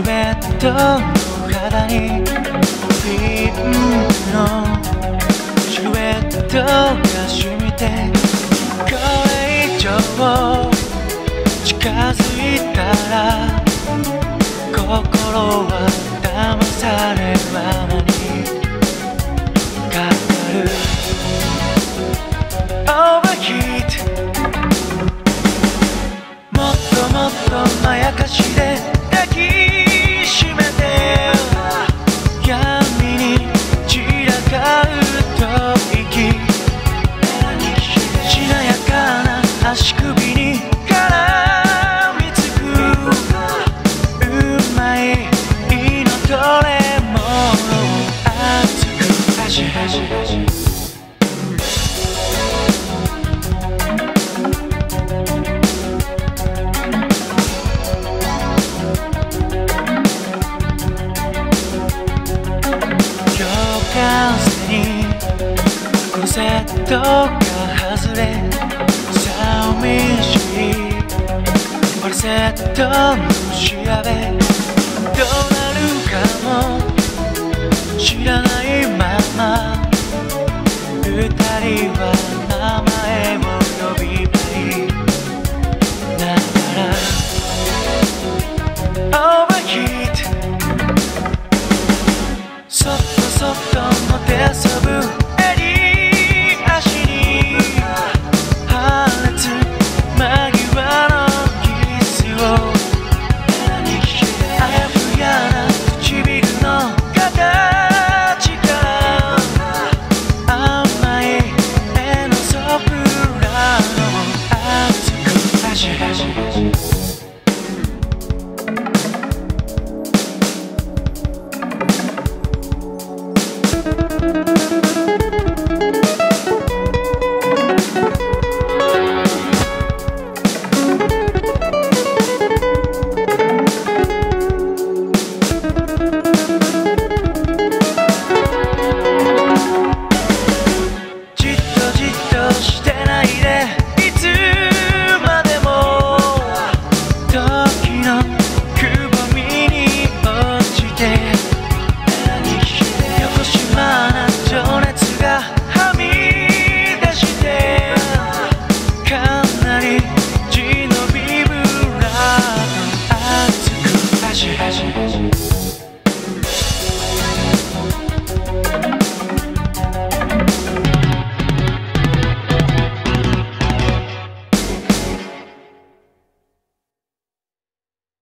ルベットの肌にピン。のシルエットが染みてこれ以上近づいたら心は騙されままにかかる。Overheat もっともっとまやかしで。セットが外れ。寂しいファルセットの調べどうなるかも知らが